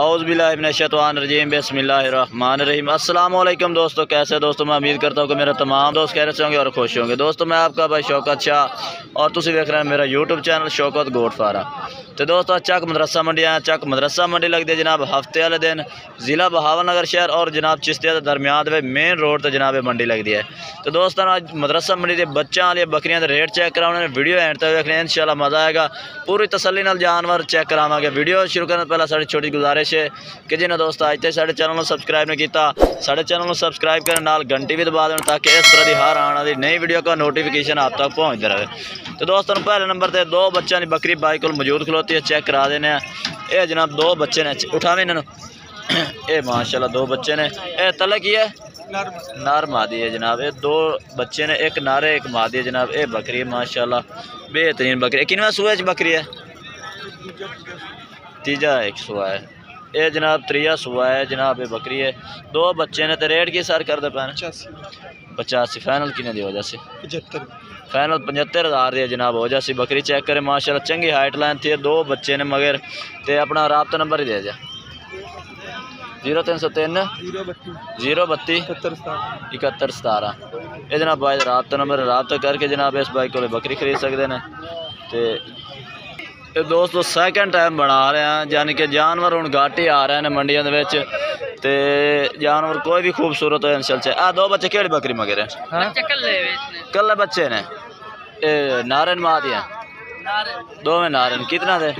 اعوذ باللہ من الشیطان الرجیم، بسم اللہ الرحمن الرحیم۔ السلام علیکم دوستو، کیسے دوستو؟ میں امید کرتا ہوں کہ میرا تمام دوست کہہ رہے ہوں گے اور خوش ہوں گے۔ دوستو، میں آپ کا بھائی شوکت شاہ اور تسی دیکھ رہے ہیں میرا یوٹیوب چینل شوکت گوٹ فارا تو دوستو چک مدرسہ منڈی آیا چک مدرسہ منڈی لگ دی جناب ہفتے والے دن۔ ضلع بہاول نگر شہر اور جناب چشتیہ دے درمیان مین روڈ تے جناب یہ منڈی لگ دی ہے۔ تو دوستو، آج مدرسہ منڈی دے بچوں والی بکریاں دے ریٹ چیک کراؤنے ویڈیو اینڈ تک دیکھنے انشاءاللہ مزہ آئے گا۔ پوری تسلی نال جانور چیک کراواں گے۔ ویڈیو شروع کرنے تو پہلا ساری چھوٹی گزارش ہے کہ جنہیں دوست آج تے سارے چینل نو سبسکرائب نہیں کیتا سارے چینل نو سبسکرائب کرن نال گھنٹی بھی دبا دین تاکہ اس طرح دی ہر آنے والی نئی ویڈیو کا نوٹیفیکیشن آپ تک پہنچتا رہے تو دوستوں پہلے نمبر تے دو بچوں کی بکری بائی کول موجود کھلوتی ہے چیک کرا دینے ہیں اے جناب دو بچے نے اٹھاویں انہاں نوں اے ماشاءاللہ دو بچے نے اے تلے کی ہے نار مادی ہے جناب یہ دو بچے نے ایک نارے ایک مادی ہے جناب اے بکری ہے ماشاءاللہ بہترین بکری ہے کنواں سوئے چ بکری ہے تیجا ایک سوا ہے اے جناب تریا سوا ہے جناب یہ بکری ہے دو بچے نے تے ریٹ کی سر کر دے پین پچاسی فائنل کنے دی ہو جاسی فائنل پچہتر ہزار دی ہے جناب ہو جاسی بکری چیک کرے ماشاءاللہ چنگی ہائٹ لائن تھی دو بچے نے مگر تے اپنا رابطہ نمبر ہی دے جا زیرو تین سو تین زیرو بتی اکہتر ستارہ یہ جناب بھائی رابطہ نمبر رابطہ کر کے جناب اس بائک کو بکری خرید سکتے ہیں تے ਇਹ ਦੋਸਤੋ ਸੈਕੰਡ ਟਾਈਮ ਬਣਾ ਰਹੇ ਆ ਯਾਨੀ ਕਿ ਜਾਨਵਰ ਹੁਣ ਘੱਟ ਹੀ ਆ ਰਹੇ ਨੇ ਮੰਡੀਆਂ ਦੇ ਵਿੱਚ ਤੇ ਜਾਨਵਰ ਕੋਈ ਵੀ ਖੂਬਸੂਰਤ ਹੈ ਇਨਸ਼ਾਅੱਲਾ ਚ ਆ ਦੋ ਬੱਚੇ ਕਿਹੜੀ ਬੱਕਰੀ ਮਗਰ ਹੈ ਕੱਲੇ ਬੱਚੇ ਨੇ ਇਹ ਨਾਰਨ ਮਾਦੀਆਂ ਦੋਵੇਂ ਨਾਰਨ ਕਿਤਨਾ ਦੇ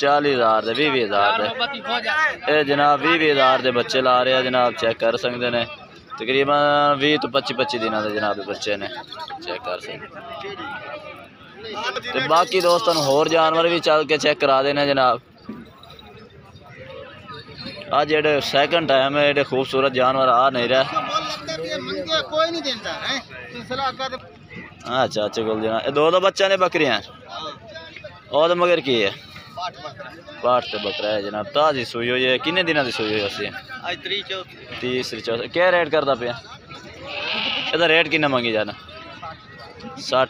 40000 ਦੇ 20000 ਦੇ ਇਹ ਜਨਾਬ 20000 ਦੇ ਬੱਚੇ ਲਾ ਰਹੇ ਆ ਜਨਾਬ ਚੈੱਕ ਕਰ ਸਕਦੇ ਨੇ ਤਕਰੀਬਨ 20 ਤੋਂ 25 25 ਦਿਨਾਂ ਦੇ ਜਨਾਬ ਇਹ ਬੱਚੇ ਨੇ ਚੈੱਕ ਕਰ ਸਕਦੇ باقی ਬਾਕੀ ਦੋਸਤਾਂ جانور بھی چل کے چیک کرا دینا جناب ਦੇਣਾ ਜਨਾਬ। ਆ ਜਿਹੜੇ ਸੈਕੰਡ ਟਾਈਮ ਹੈ ਜਿਹੜੇ ਖੂਬਸੂਰਤ ਜਾਨਵਰ اچھا اچھا گل جنا دو دو بچہ نے بکریاں اور مگر کی ہے پاٹ تے بکرا ہے جناب تازی سوئی ہوئی ہے کنے دنوں دی سوئی ہوئی اسی تیسری چوتھی کیا ریٹ کرتا پیا یہ ریٹ کنے منگی جانا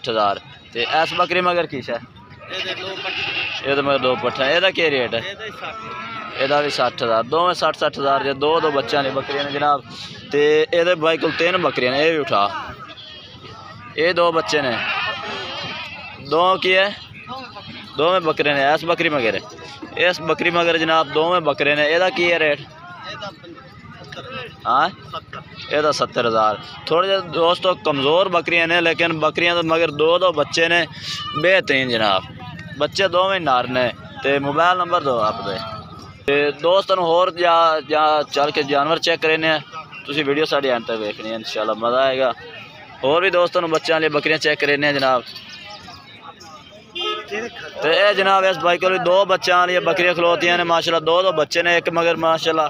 ہزار ایس بکری مگر کی ہے یہ تو مگر دو پٹھا یہ کی ریٹ ہے یہ بھی سٹھ ہزار دو میں سٹھ سٹھ ہزار دو دو بچوں نے بکریاں نے جناب تے یہ بھائی کو تین بکریاں نے یہ بھی اٹھا یہ دو بچے نے دو کی ہے دو میں بکرے نے ایس بکری مگر اس بکری مگر جناب دو میں بکرے نے یہ کی ہے ریٹ ہاں یہ تو ستر ہزار۔ تھوڑے جہاں دوستو، کمزور بکریاں نے، لیکن بکریاں تو مگر دو دو بچے نے۔ بہترین جناب۔ بچے دو میں نار نے۔ تے موبائل نمبر دو آپ دے۔ دوستوں ہور جا جا چل کے جانور چیک کرنے ہیں تسی ویڈیو ساڑی اینڈ تک دیکھنی انشاءاللہ مزہ آئے گا۔ اور بھی دوستوں بچوں لیے بکریاں چیک کرنے جناب۔ تو اے جناب، اس بھائی کو دو بچے آ رہی ہے بکری کھلوتی ہیں ماشاءاللہ دو دو بچے نے، ایک مگر ماشاءاللہ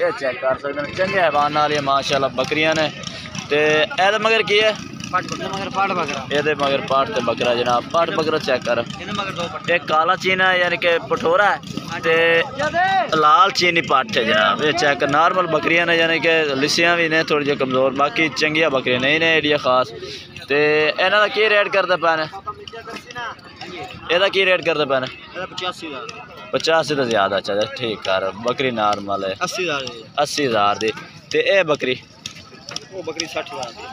یہ چیک کر سکتے ہیں چنگے حیوان آ رہی ہے ماشاءاللہ بکریاں نے۔ تے اے دے مگر کی ہے؟ مگر پاٹ بکرا اے دے مگر پاٹ تے بکرا جناب، پاٹ بکرا چیک کر۔ ایک کالا چینا ہے یعنی کہ پٹھورا ہے۔ تے لال چینی پاٹ ہے جناب یہ چیک کر نارمل بکریاں نے یعنی کہ لسیاں بھی نہیں تھوڑی جو کمزور، باقی چنگیاں بکری نہیں نہیں ایڈیا خاص۔ تے اینا دا کی ریڈ کردا پے نے؟ یہ ریٹ کرتے ہیں پچاسی تو زیادہ چاہیے ٹھیک ٹھاک بکری نارمل ہے اسی ہزار بکری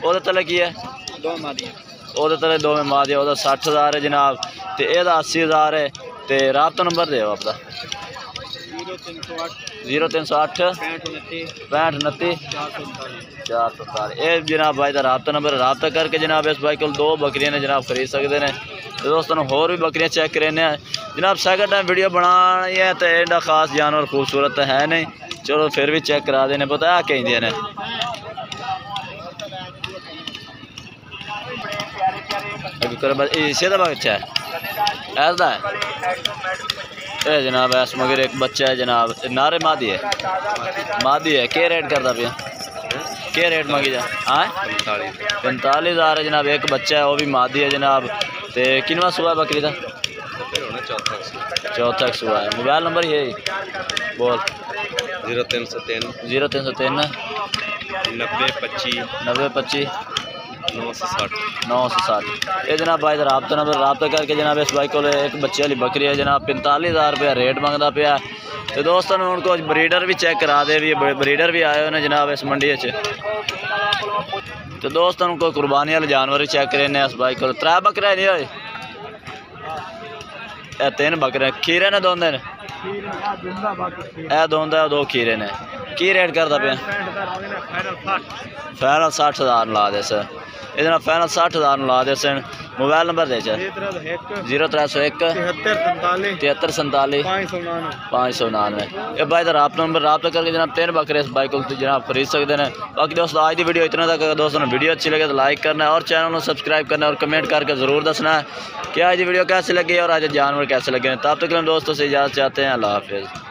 ہزار تلے کی ہے وہ سٹ ہزار ہے جناب یہ اسی ہزار ہے رابطہ نمبر د زیرو تین سو اٹھ پینٹ انتی۔ چار سو تاری یہ جناب بھائی کا رابطہ نمبر، رابطہ کر کے جناب اس بھائی کو دو بکریاں نے جناب خرید سکتے ہیں دوستوں ہور بھی بکریاں چیک کرنے ہیں جناب سیکنڈ ٹائم ویڈیو بنانی ہے تو اینڈا خاص جانور خوبصورت ہے نہیں۔ چلو پھر بھی چیک کرا دینے بتایا کہیں دینے اگر کرو بھائی اسی طرح اچھا ہے۔ ایسا ہے۔ بچہ ہے جناب ایس مگر ایک بچہ ہے جناب نارے مادی ہے۔ مادی ہے کیا ریٹ کرتا پیا؟ کیا ریٹ مگی جا؟ ہاں؟ پنتالی ہزار ہے جناب ایک بچہ ہے وہ بھی مادی ہے جناب۔ تے سوا ہے بکری دا چوتھا سوا ہے موبائل نمبر یہ بول۔ زیرو تین سو تین۔ زیرو تین سو تین نبے پچی نبے پچی نو سو ساٹھ۔ نو سو ساٹھ۔ یہ جناب بھائی رابطہ نمبر رابطہ کر کے جناب اس بھائی کو ایک بچے والی بکری ہے جناب پینتالیس ہزار روپیہ ریٹ منگتا پیا۔ تو دوستوں نے ان کو بریڈر بھی چیک کرا دے بھی بریڈر بھی آئے ہوئے ہیں جناب اس منڈی چ تو دوستوں ان کو قربانی والے جانور چیک کرے نے اس بھائی کو ترے بکرے نہیں ہوئے اے تین بکرے کھیرے نے دوندے نے؟ اے دوندا دو کھیرے نے۔ کی ریٹ کردا پیا؟ فائنل ساٹھ ہزار لا دے سر یہ فائنل ساٹھ ہزار لا دے سن۔ موبائل نمبر دے چا زیرو تر سو ایک۔ تہتر سنتالی۔ پانچ سو نانوے یہ بھائی دا رابطہ نمبر رابطہ کر کے جناب تین بکرے اس بائک کو جناب خرید سکتے ہیں۔ باقی دوستو آج دی ویڈیو اتنا تک۔ اگر دوستوں نے ویڈیو اچھی لگے تو لائک کرنا ہے اور چینل کو سبسکرائب کرنا ہے اور کمنٹ کر کے ضرور دسنا ہے کہ آج دی ویڈیو کیسے لگی اور آج جانور کیسے لگے ہیں۔ تب تک ہم دوستوں سے اجازت چاہتے ہیں۔ اللہ حافظ۔